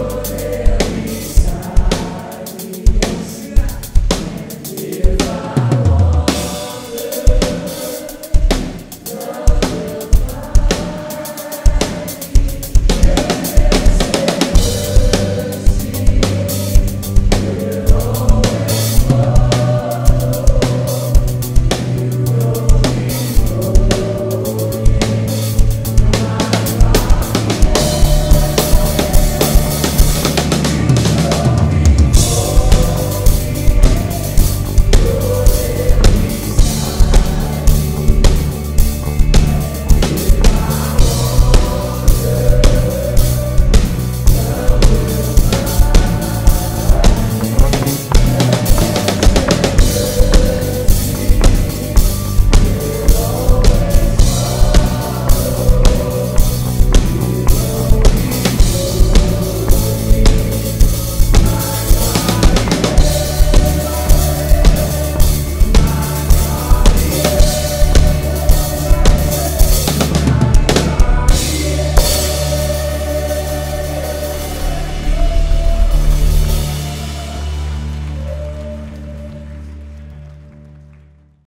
glory.